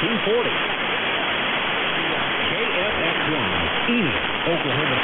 240. KFX1, Enid, Oklahoma